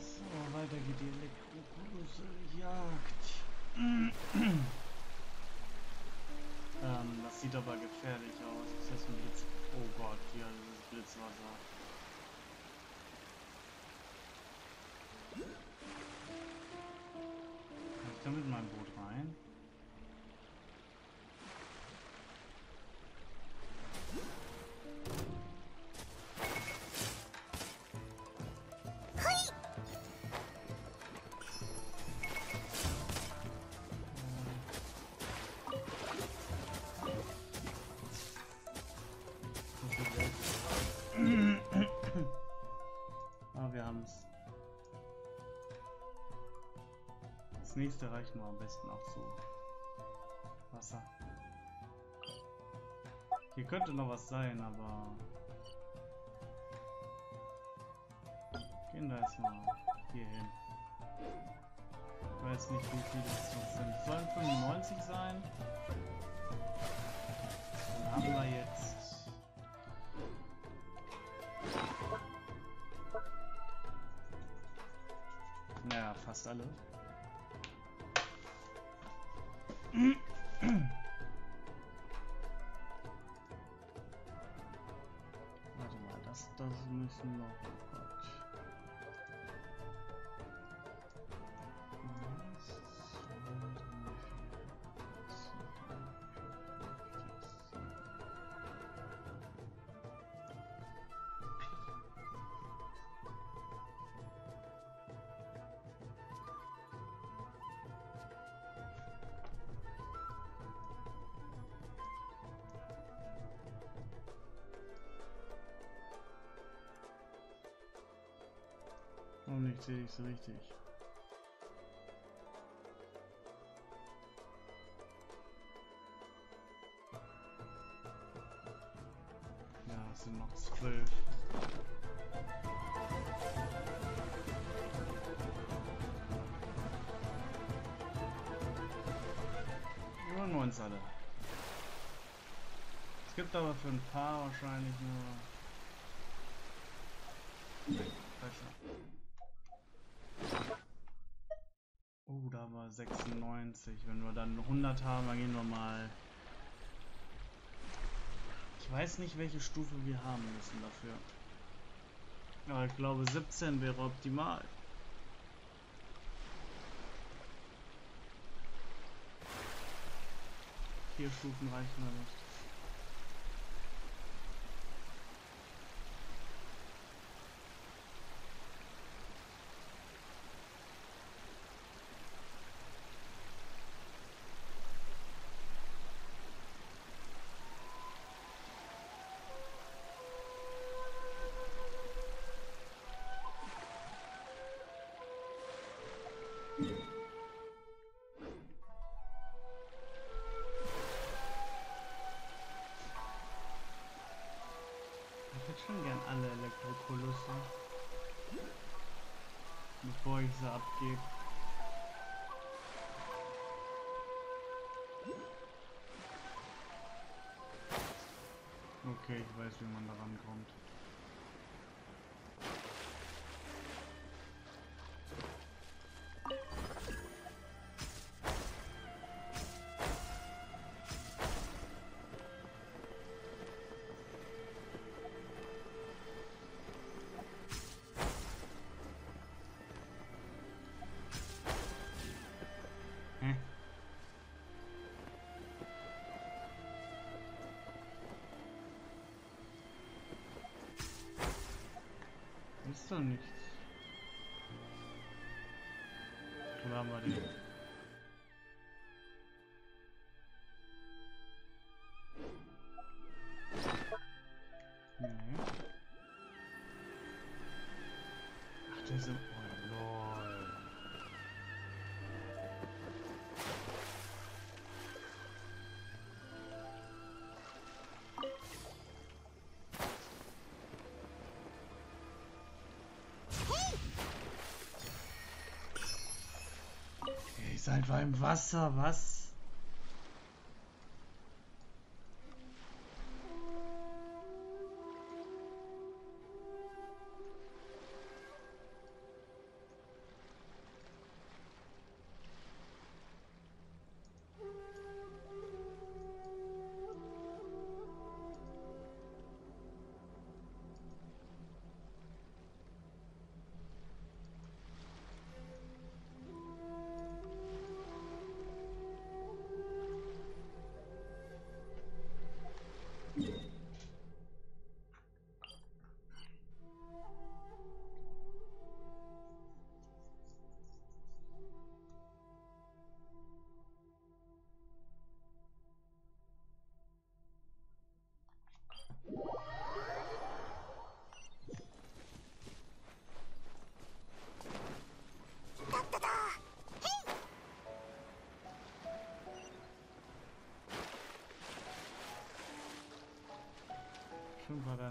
So, weiter geht die Elektrokolosse-Jagd. ähm, das sieht aber gefährlich aus. Ist das ein Blitz? Oh Gott, hier ist Blitzwasser. Kann ich da mit meinem Boot Das nächste reichen wir am besten auch zu. Wasser. Hier könnte noch was sein, aber... Gehen da erstmal hier hin. Ich weiß nicht, wie viele noch sind. Sollen 95 sein? Dann haben wir jetzt... Naja, fast alle. Nicht sehe ich es richtig. Ja, es sind noch zwölf. Nur wir uns alle. Es gibt aber für ein paar wahrscheinlich nur. Besser. Oh, da war 96. Wenn wir dann 100 haben, dann gehen wir mal. Ich weiß nicht, welche Stufe wir haben müssen dafür. Aber ich glaube, 17 wäre optimal. Vier Stufen reichen mir nicht. Okay, ich weiß, wie man daran kommt. Nichts. Wo haben wir den? Ist einfach im Wasser, was?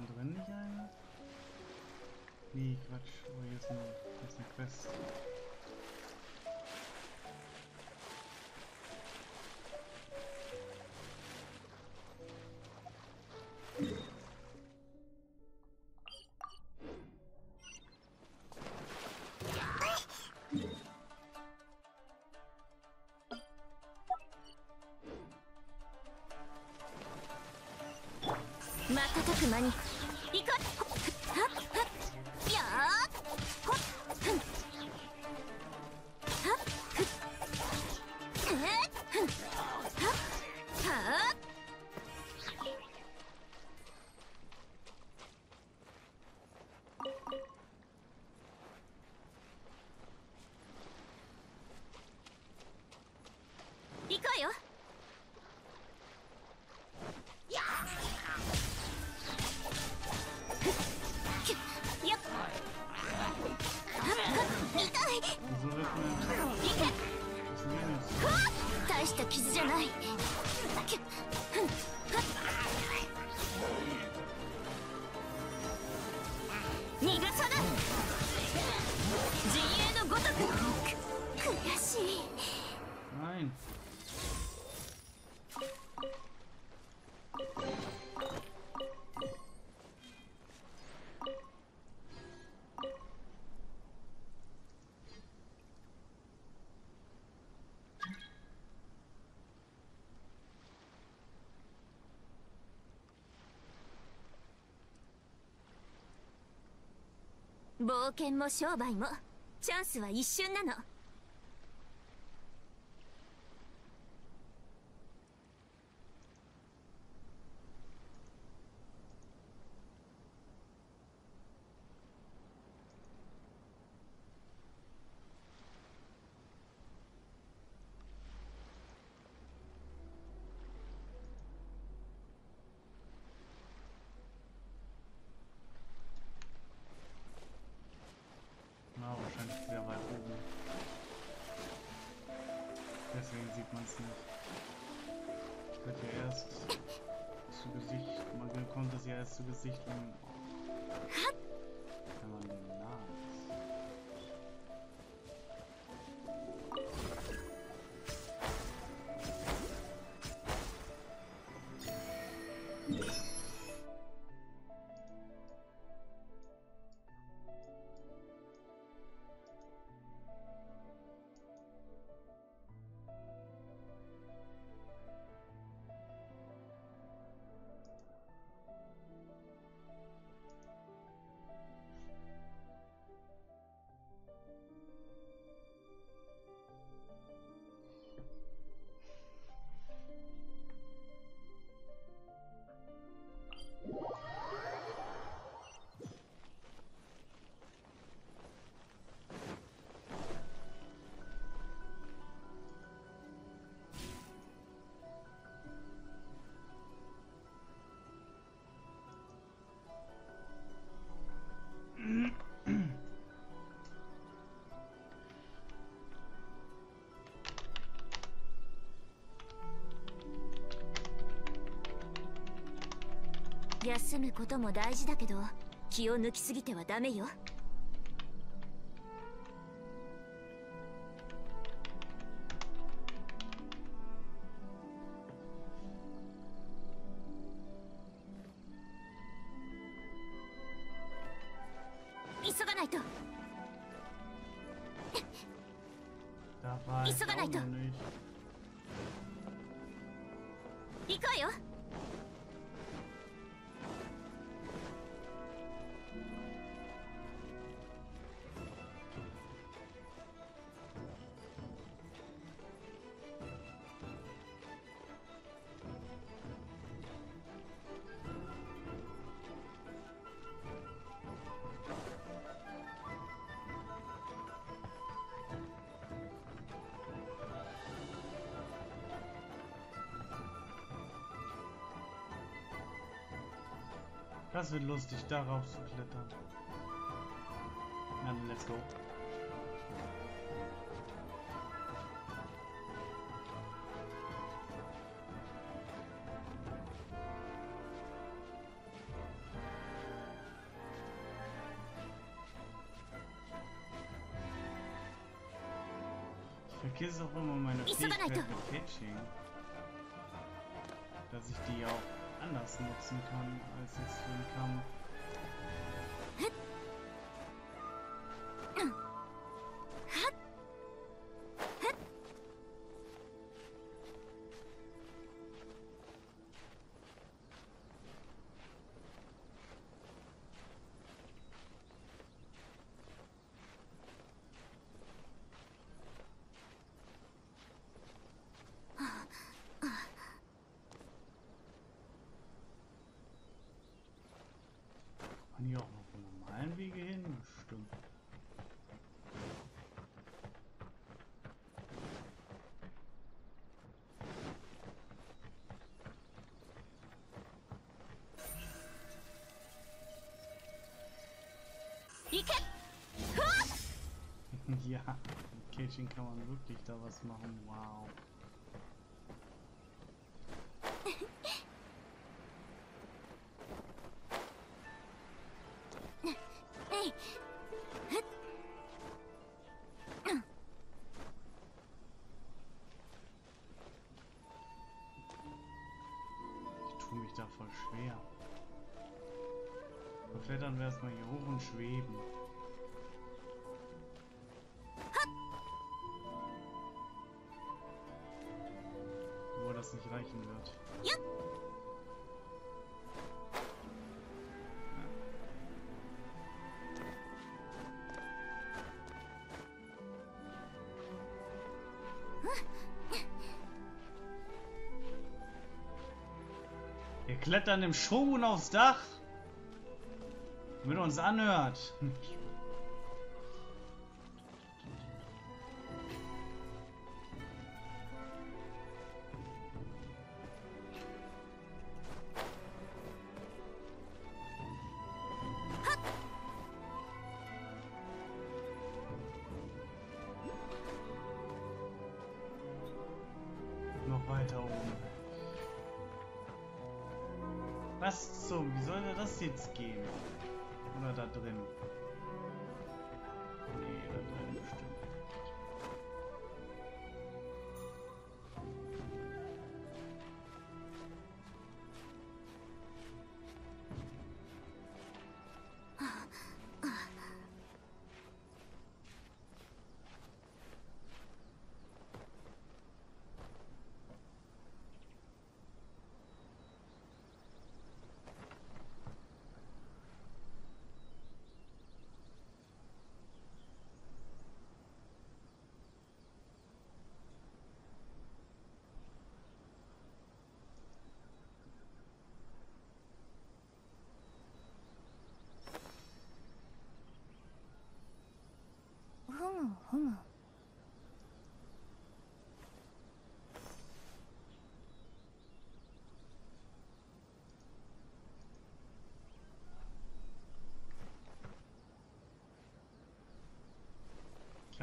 Stimmt, war da drin nicht eine? Nee, Quatsch. Oh, hier ist, ein, hier ist eine Quest. 冒険も商売もチャンスは一瞬なの休むことも大事だけど気を抜きすぎてはダメよ。Das wird lustig, darauf zu klettern. Dann let's go. Ich vergesse auch immer meine Fähigkeit mit Catching. Dass ich die auch anders nutzen kann als jetzt für den Kampf. Ja, mit Catching kann man wirklich da was machen. Wow. Ich tue mich da voll schwer. Klettern wir erstmal hier hoch und schweben. Nicht reichen wird. Ja. Wir klettern im Shogun aufs Dach. Er uns anhört.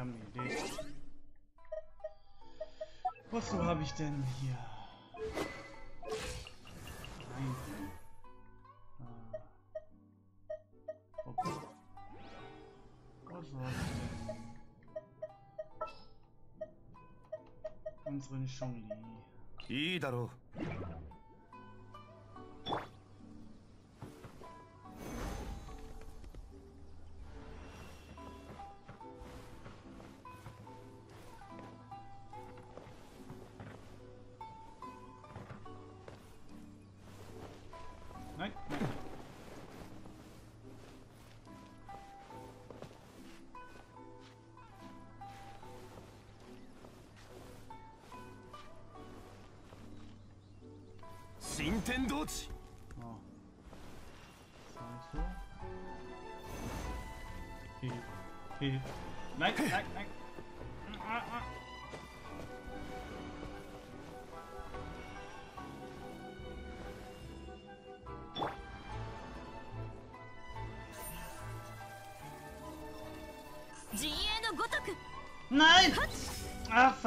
Ich habe eine Idee. Wozu habe ich denn hier? Nein. Ah. Ups. Was habe ich denn? Unseren Chongli. いいだろ Nein,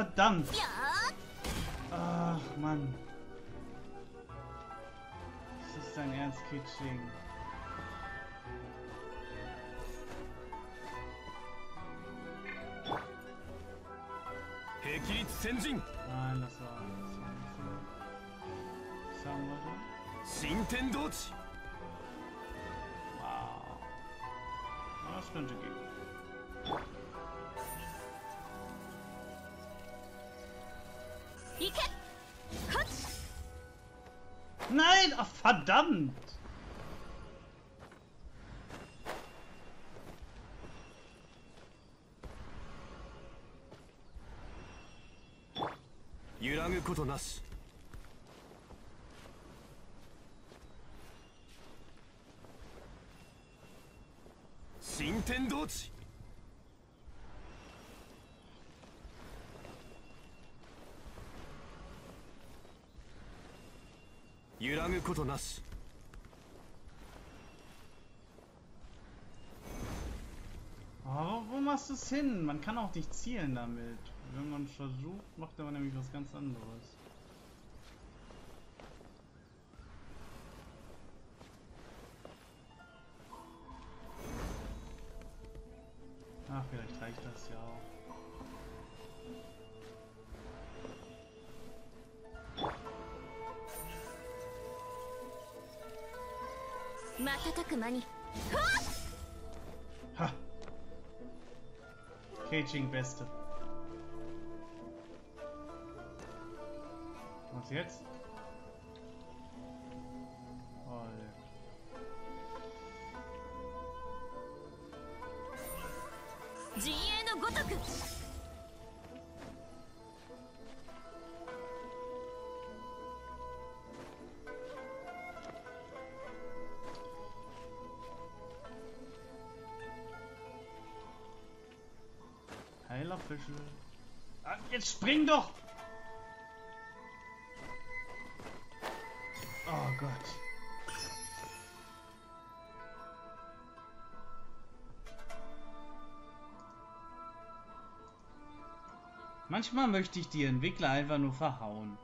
verdammt. Ach, Mann. Das ist dein Ernst, Kitsching. Nein, das war... Das war... Das war... Das war... Das war... Nein! Ach, verdammt! Yuragu-koto-nasu. 新天道地揺らぐことなし Aber wo machst du es hin? Man kann auch nicht zielen damit. Wenn man versucht, macht er aber nämlich was ganz anderes. Beste. Was jetzt? Fische. Ah, jetzt spring doch! Oh Gott. Manchmal möchte ich die Entwickler einfach nur verhauen.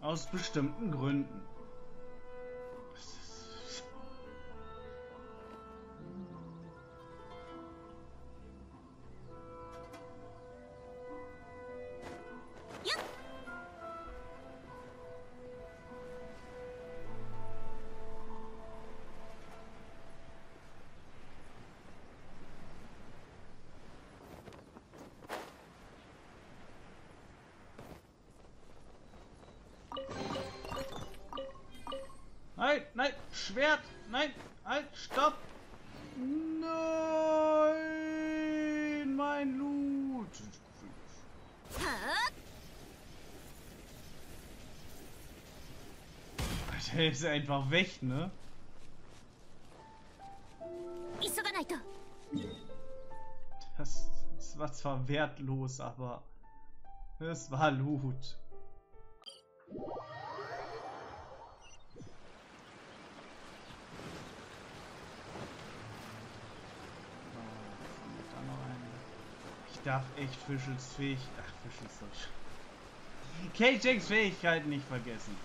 Aus bestimmten Gründen. ist einfach weg, ne? Das, das war zwar wertlos, aber es war Loot. Ich darf echt Fischels Fähig... Ach, Fischels Deutsch. KJs Fähigkeiten nicht vergessen.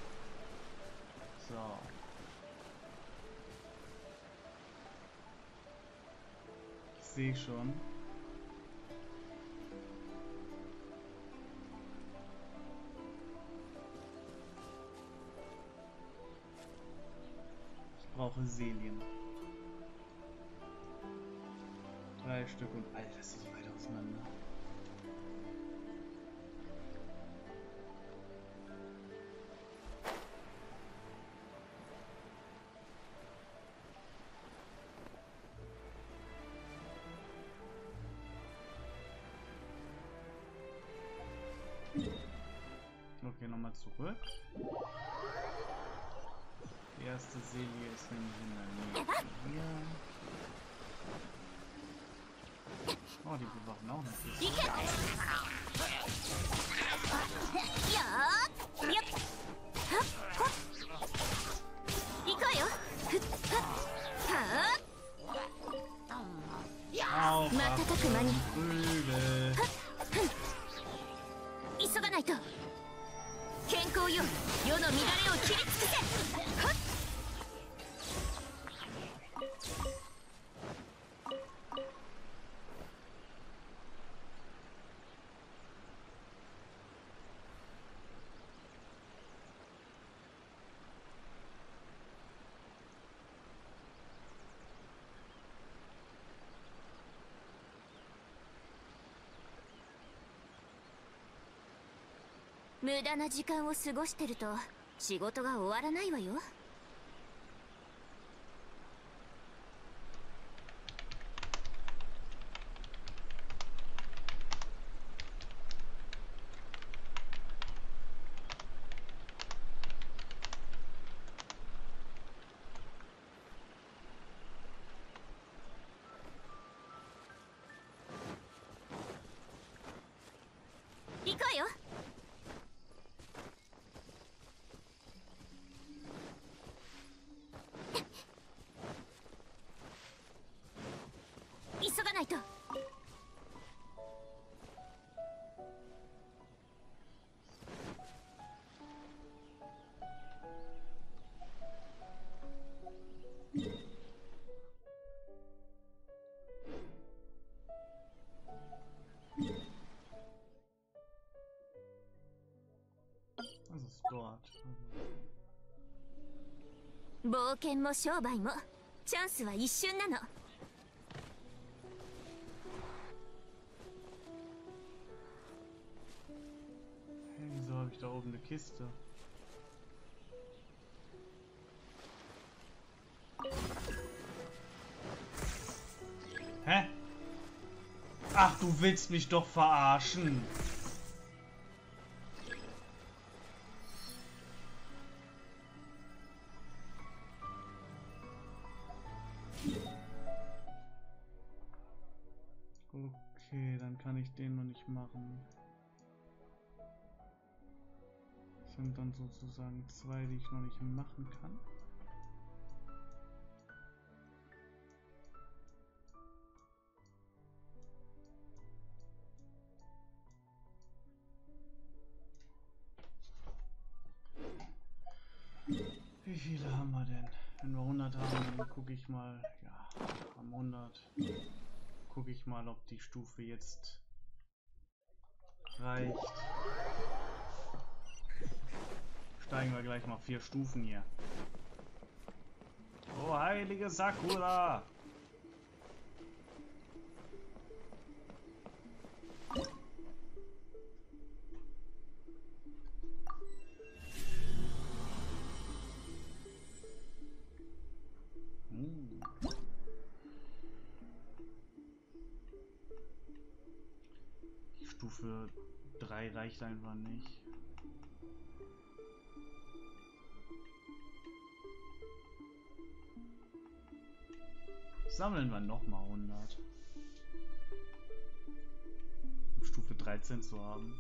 Ich sehe schon. Ich brauche Selien. Drei Stück und Alter, das sieht weit auseinander. nochmal zurück. Die erste Serie ist nämlich in der Nähe von hier. Oh, die bewachen auch noch. 行けよーっよっはっほっ行こうよふっはっはー Auf, 瞬 行よ。世の乱れを切り尽くせ。駄な時間を過ごしてると仕事が終わらないわよ。冒険も商売もチャンスは一瞬なの hey, wieso habe ich da oben eine Kiste? Hä? Ach, du willst mich doch verarschen. Zwei, die ich noch nicht machen kann. Wie viele haben wir denn? Wenn wir 100 haben, dann gucke ich mal. Ja, am 100 gucke ich mal, ob die Stufe jetzt reicht. Steigen wir gleich mal vier Stufen hier. Oh, heilige Sakura! Hm. Die Stufe 3 reicht einfach nicht. Sammeln wir nochmal 100. Um Stufe 13 zu haben.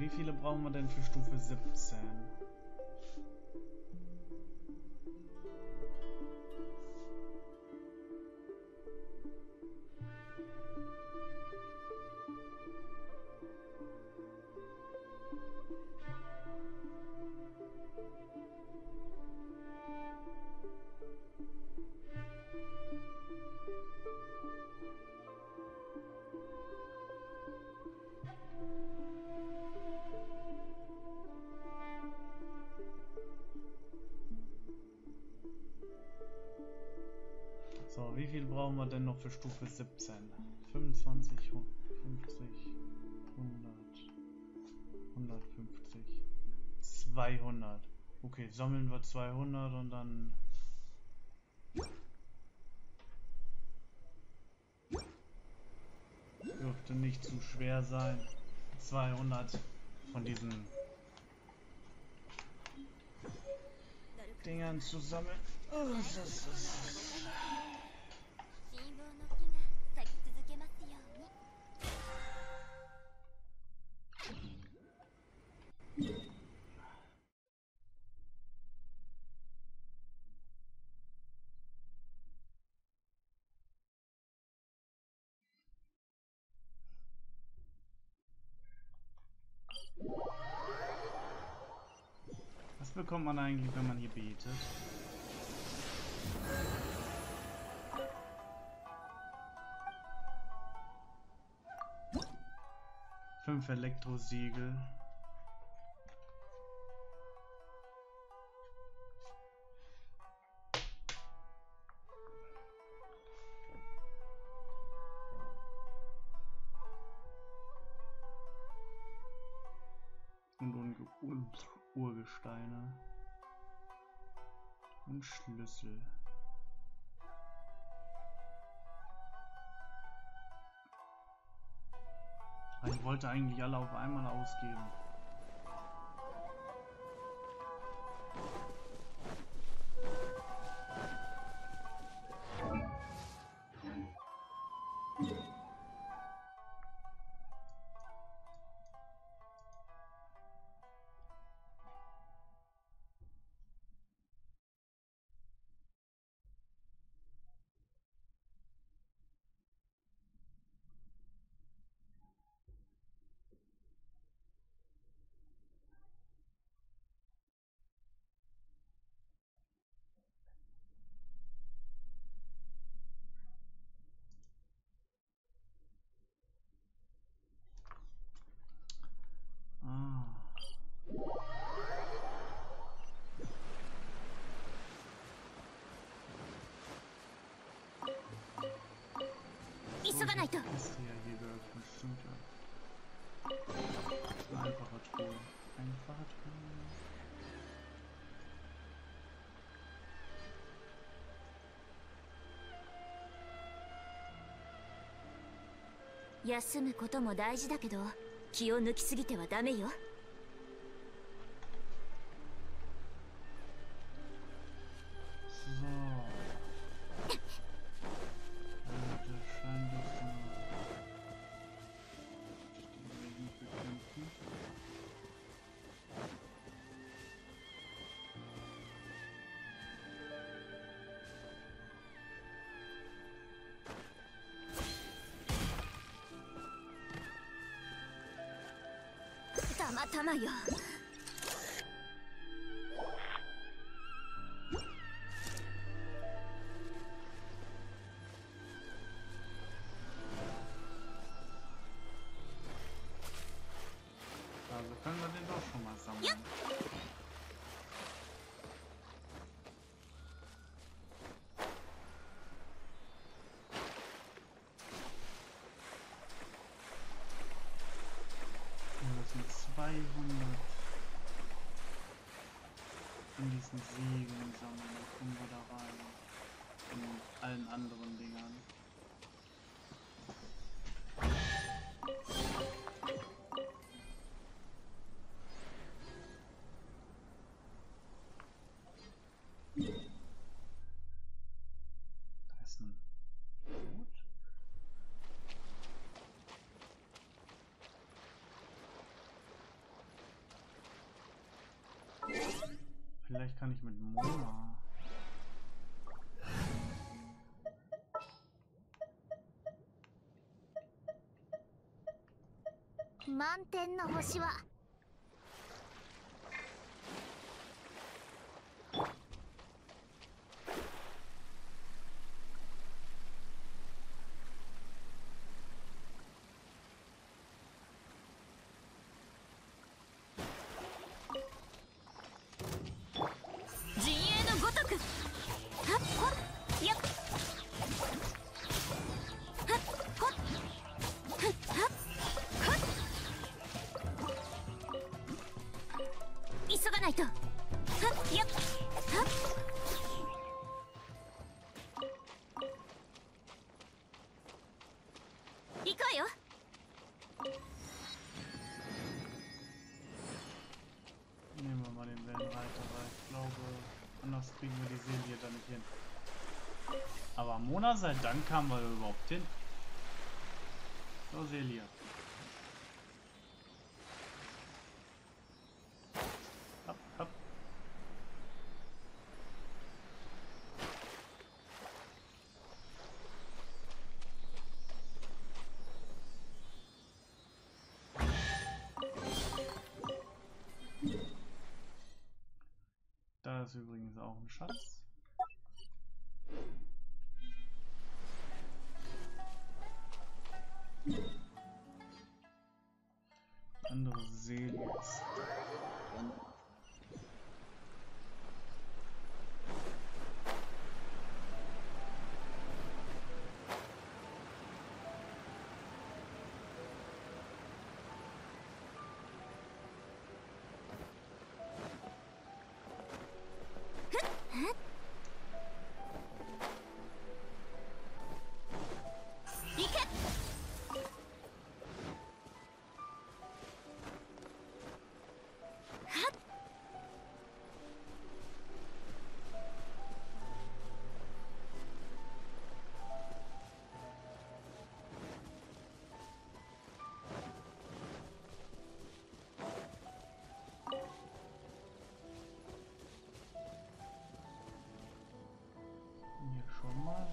Wie viele brauchen wir denn für Stufe 17? Brauchen wir denn noch für Stufe 17? 25, 50, 100, 150, 200. Okay, sammeln wir 200 und dann... Dürfte nicht zu schwer sein. 200 von diesen Dingern zu sammeln. Oh, das ist, das ist. bekommt man eigentlich, wenn man hier betet? Fünf Elektrosiegel. Urgesteine. Und Schlüssel. Ich wollte eigentlich alle auf einmal ausgeben. 急がな。休むことも大事だけど気を抜きすぎてはダメよ。たまたまよ」 200 in diesen Siegeln sammeln. Da kommen wir da rein. In allen anderen Dingern. Vielleicht kann ich mit Mona. 満天の星 anders kriegen wir die Serie da nicht hin. Aber Mona sei Dank kamen wir überhaupt hin. So, Selia. also auch ein Schatz. Andere Seele ist da. え？っ schon mal.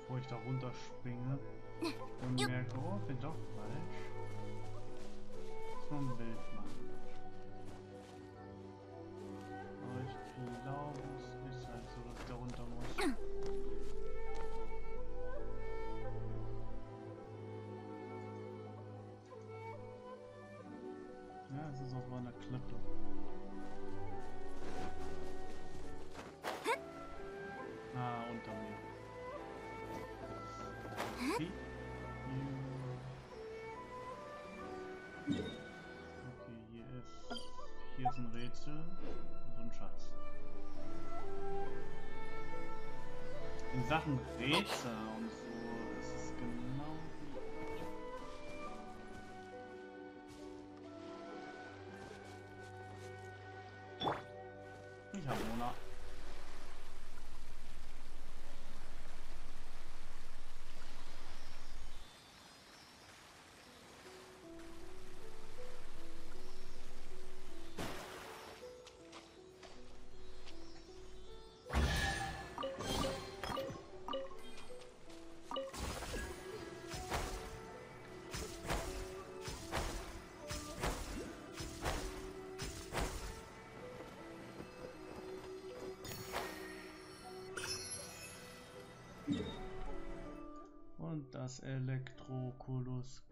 Bevor ich da runterspringe und merke, oh, bin doch falsch. Man ein Bild Rätsel und so ein Schatz. In Sachen Rätsel Und das Elektrokulus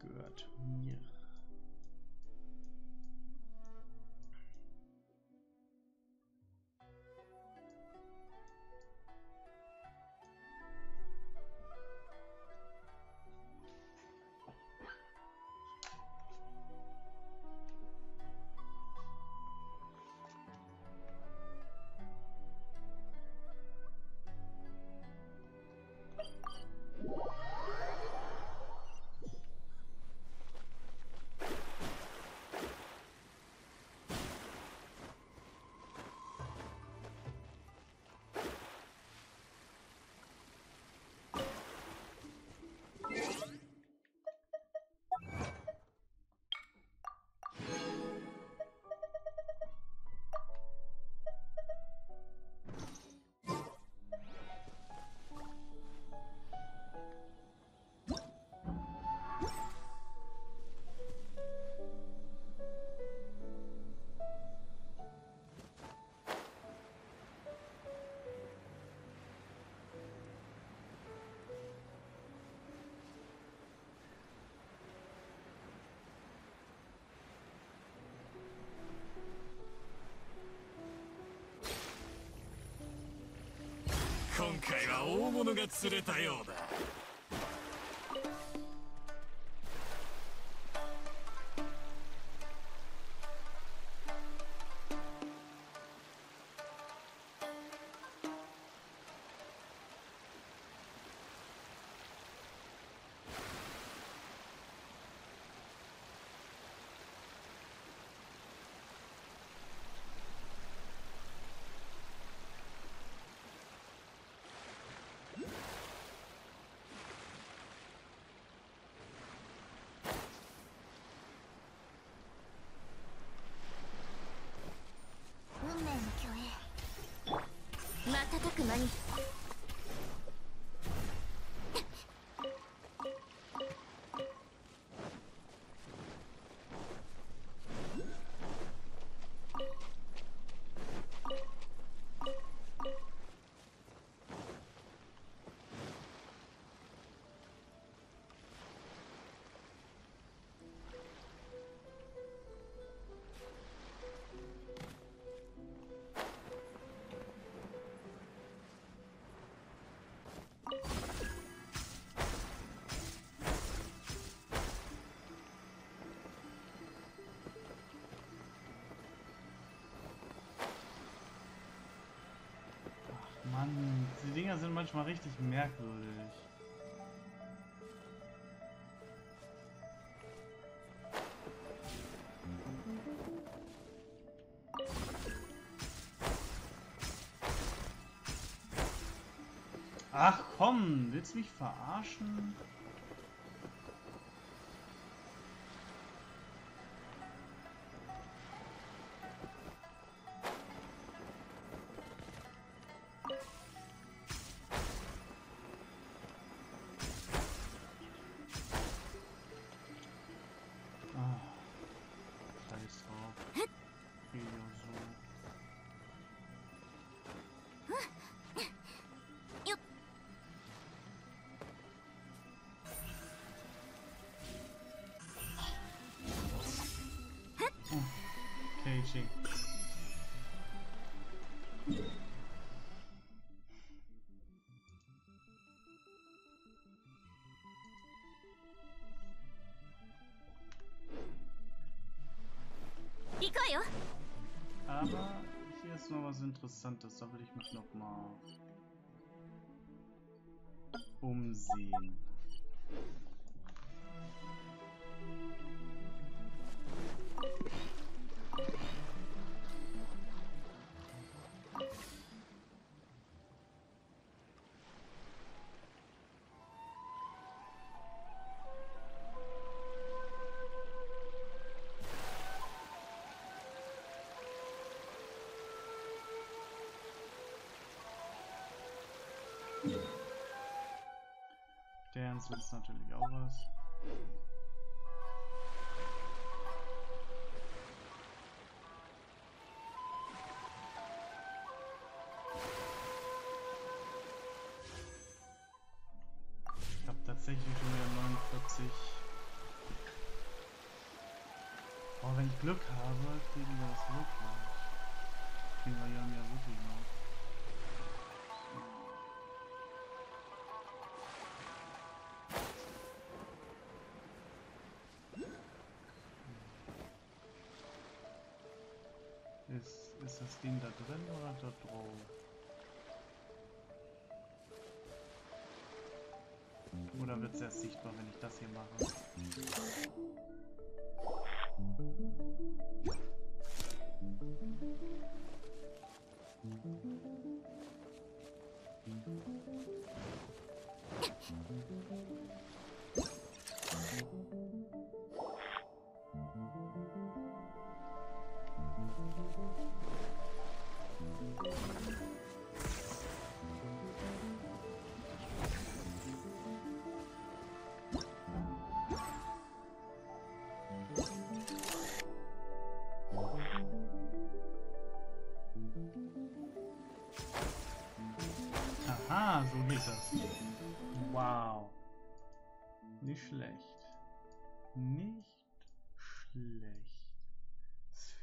今回は大物が釣れたようだ。瞬く間に Dinger sind manchmal richtig merkwürdig. Ach komm, willst du mich verarschen? Aber hier ist noch was Interessantes, da will ich mich noch mal umsehen. Ernst ist natürlich auch was. Ist, das Ding da drin oder da drauf? Oder wird es erst sichtbar, wenn ich das hier mache?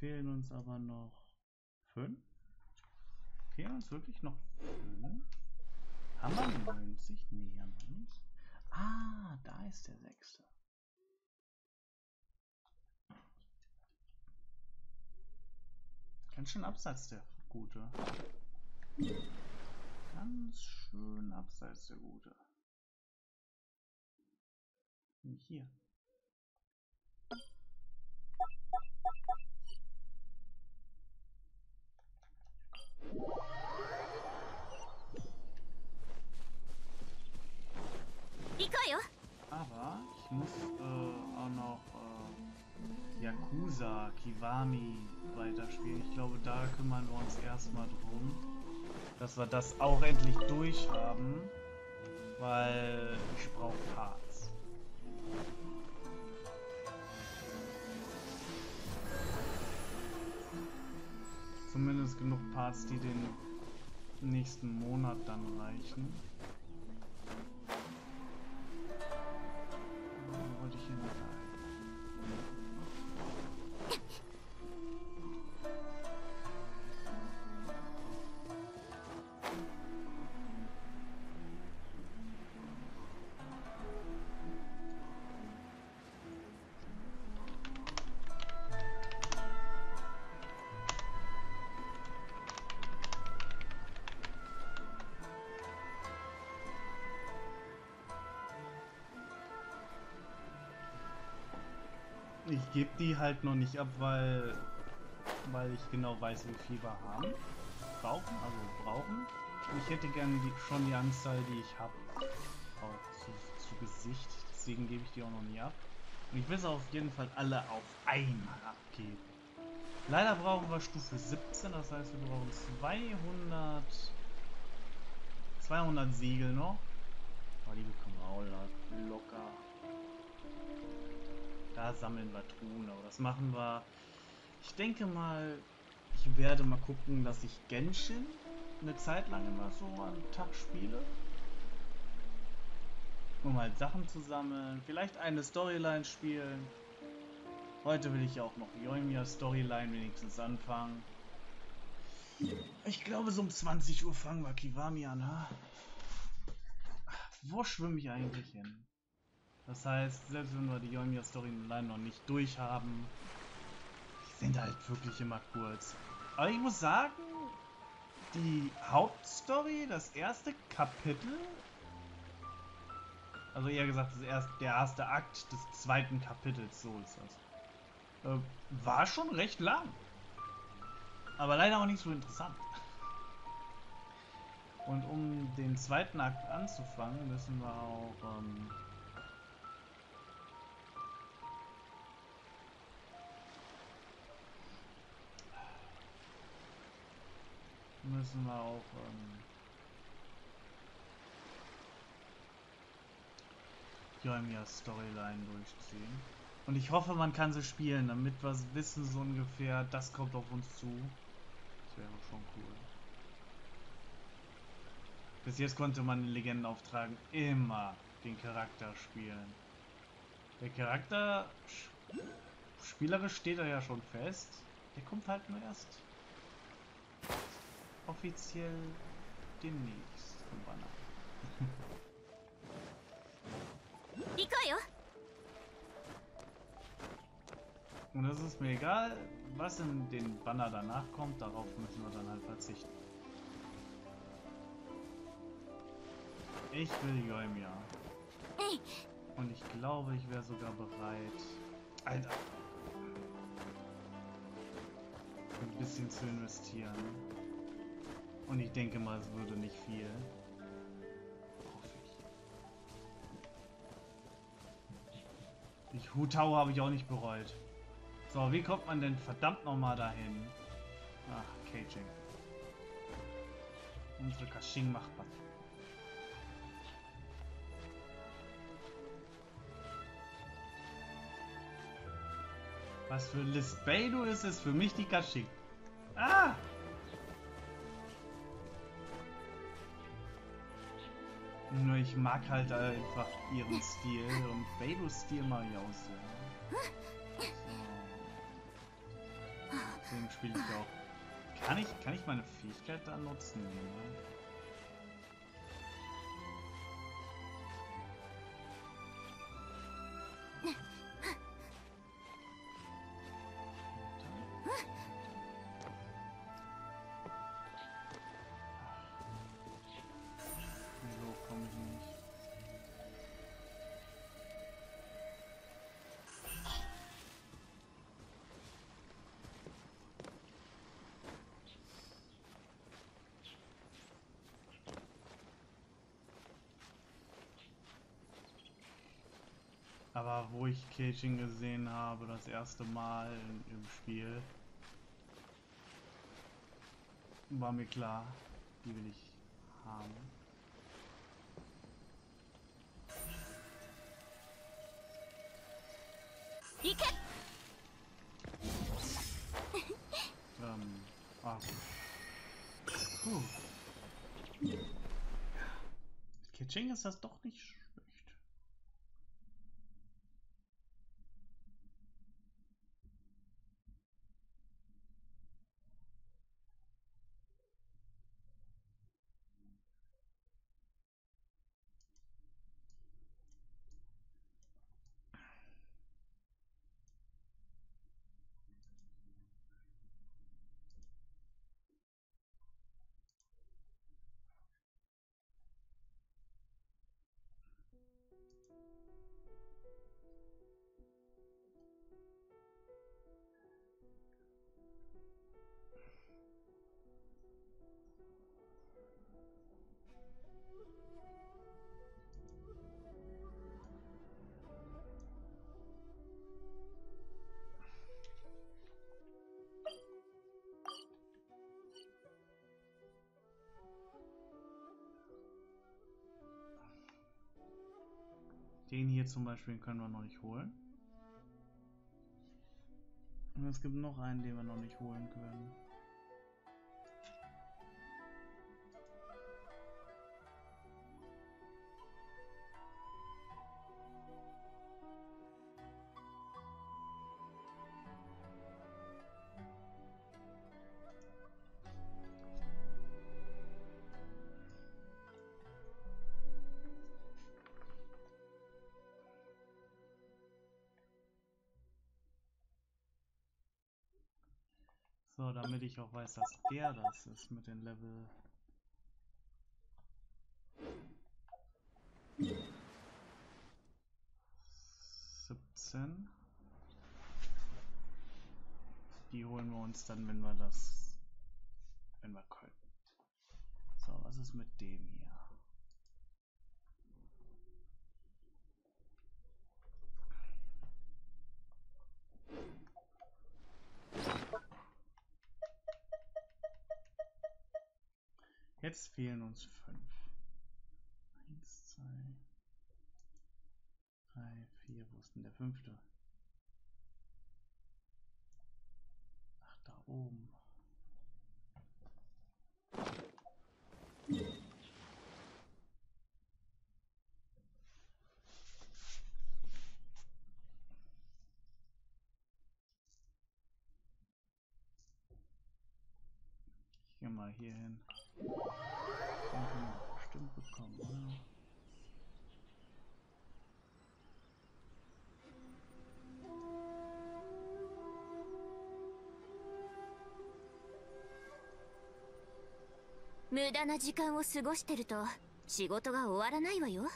Fehlen uns aber noch fünf. Fehlen uns wirklich noch fünf? Haben wir 90? Nee, haben wir nicht. Ah, da ist der sechste. Ganz schön abseits der Gute. Ganz schön abseits der Gute. Und Hier. Aber ich muss äh, auch noch äh, Yakuza Kiwami weiterspielen. Ich glaube, da kümmern wir uns erstmal drum, dass wir das auch endlich durchhaben, weil ich brauche Parts. Zumindest genug Parts, die den nächsten Monat dann reichen. Wo wollte ich hin? Ich gebe die halt noch nicht ab, weil, weil ich genau weiß, wie viel wir haben. Brauchen, also brauchen. Ich hätte gerne die, schon die Anzahl, die ich habe, auch zu, zu Gesicht. Deswegen gebe ich die auch noch nie ab. Und ich will sie auf jeden Fall alle auf einmal abgeben. Leider brauchen wir Stufe 17, das heißt wir brauchen 200, 200 Siegel noch. Aber die bekommen wir auch locker. Da sammeln wir Truhen, aber das machen wir. Ich denke mal, ich werde mal gucken, dass ich Genshin eine Zeit lang immer so am Tag spiele. Um halt Sachen zu sammeln. Vielleicht eine Storyline spielen. Heute will ich auch noch Yoimiya Storyline wenigstens anfangen. Ich glaube, so um 20 Uhr fangen wir Kiwami an, ha? Wo schwimme ich eigentlich hin? Das heißt, selbst wenn wir die Yoimiya Storyline noch nicht durch haben, die sind halt wirklich immer kurz. Aber ich muss sagen, die Hauptstory, das erste Kapitel, also eher gesagt das erste, der erste Akt des zweiten Kapitels, so ist das, äh, war schon recht lang. Aber leider auch nicht so interessant. Und um den zweiten Akt anzufangen, müssen wir auch ähm, müssen wir auch ähm, Yoimiya's Storyline durchziehen. Und ich hoffe, man kann sie spielen, damit wir wissen so ungefähr, das kommt auf uns zu. Das wäre schon cool. Bis jetzt konnte man in Legendenauftragen immer den Charakter spielen. Der Charakter spielerisch steht er ja schon fest. Der kommt halt nur erst offiziell demnächst im Banner. Und es ist mir egal, was in den Banner danach kommt, darauf müssen wir dann halt verzichten. Ich will Joimia. Und ich glaube, ich wäre sogar bereit. Alter. Ein bisschen zu investieren. Und ich denke mal, es würde nicht viel. Hoffe ich. Hutau habe ich auch nicht bereut. So, wie kommt man denn verdammt nochmal dahin? Ach, Caging. Unsere Kashing macht was. Was für Lisbeido ist es für mich die Kashing? Ah! Nur ich mag halt einfach ihren Stil und Beidos Stil mag ich auch sehr. So. Deswegen spiele ich auch. Kann ich, kann ich meine Fähigkeit da nutzen? Ja. Aber wo ich Caging gesehen habe, das erste Mal in, im Spiel, war mir klar, die will ich haben. Ähm, ah. Puh. Kitching ist das doch nicht Den hier zum Beispiel können wir noch nicht holen. Und es gibt noch einen, den wir noch nicht holen können. Damit ich auch weiß, dass der das ist mit den Level. Siebzehn. Die holen wir uns dann, wenn wir das, wenn wir können. So, was ist mit dem hier? Jetzt fehlen uns fünf. Eins, zwei, drei, vier. Wo ist denn der fünfte? Ach, da oben. Mal hier hin. Den können wir bestimmt bekommen, oder? 無駄な時間を過ごしてると仕事が終わらないわよ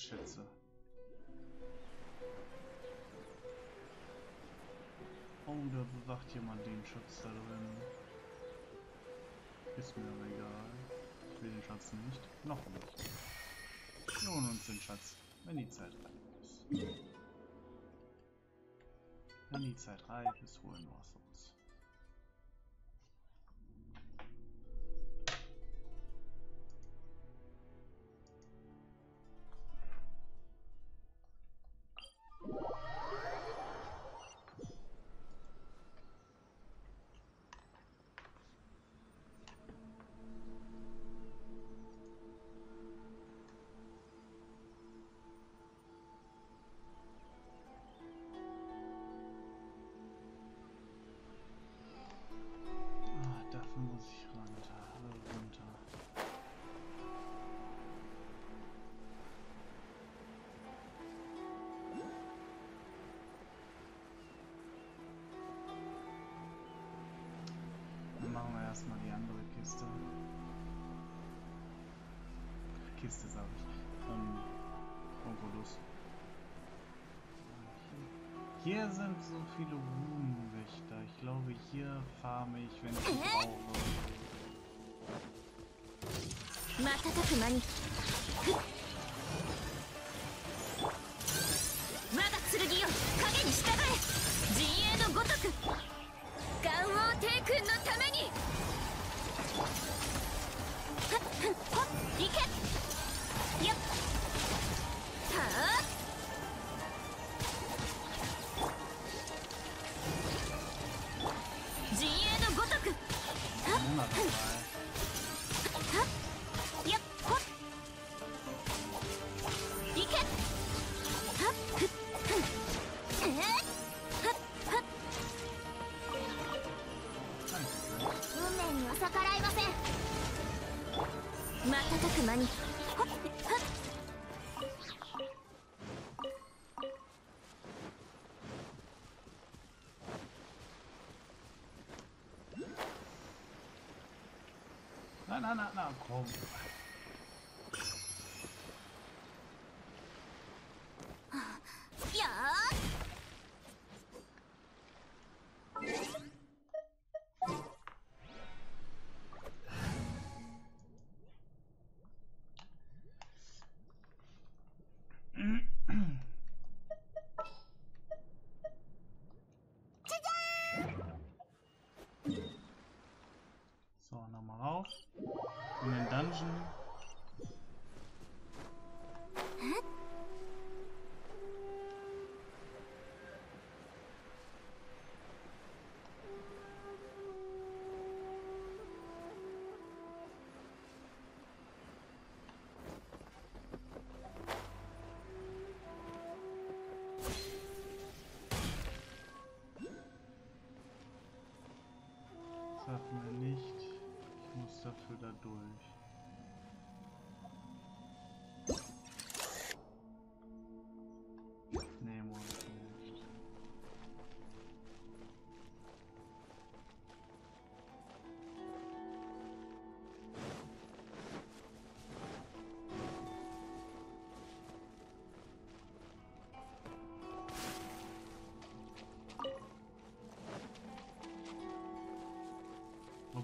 Schätze. Oh, da bewacht jemand den Schatz da drin. Ist mir aber egal. Ich will den Schatz nicht. Noch nicht. Wir holen uns den Schatz, wenn die Zeit reif ist. Wenn die Zeit reif ist, holen wir es uns. Kiste. Kiste sag ich. Ähm, Onkulus. Hier sind so viele Runenwächter. Ich glaube, hier farme ich, wenn ich sie brauche. 瞬く間に No, no, no, no, me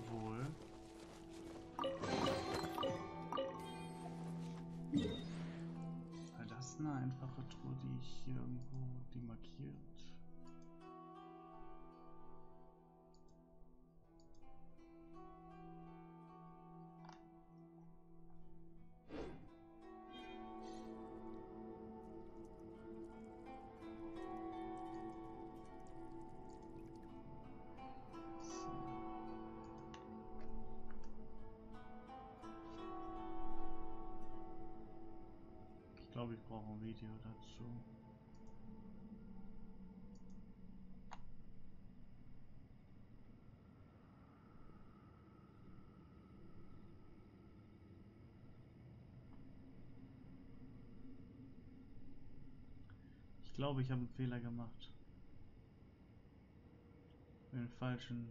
wohl. Weil das eine einfache Truhe, die ich hier irgendwo Video dazu. Ich glaube, ich habe einen Fehler gemacht. In den falschen,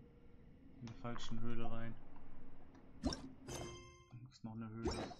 in der falschen Höhle rein. Da ist noch eine Höhle.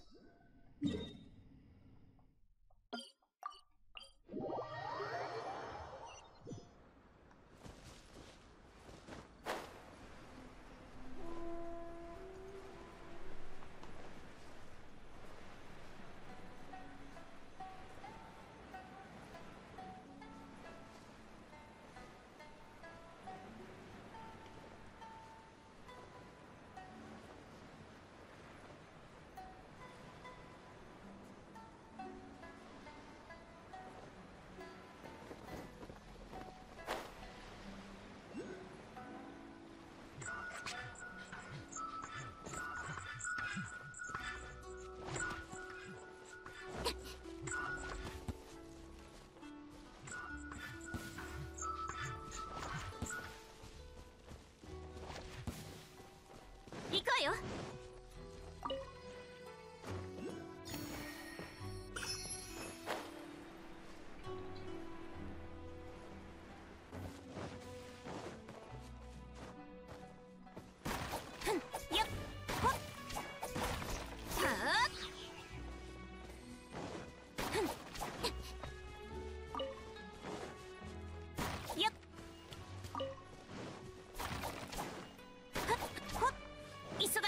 よ。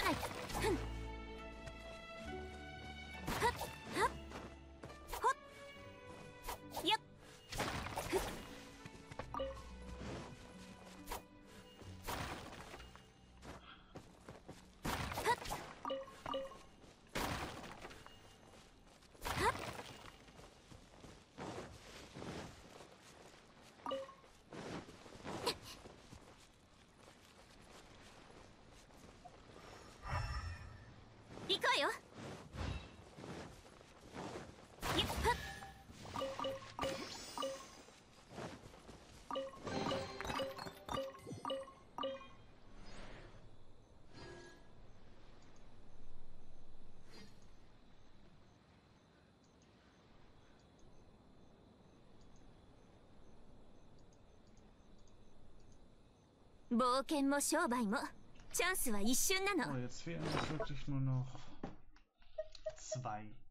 Sonic! くわよよ。っはっ冒険も商売もチャンスは一瞬なの。Zwei.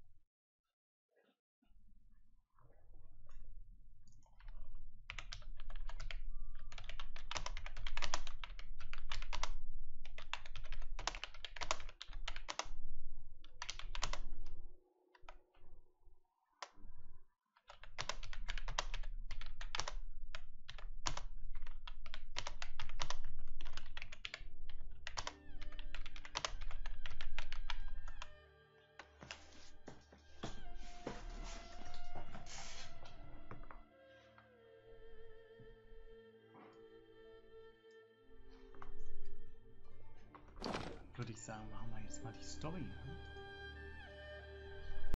Würde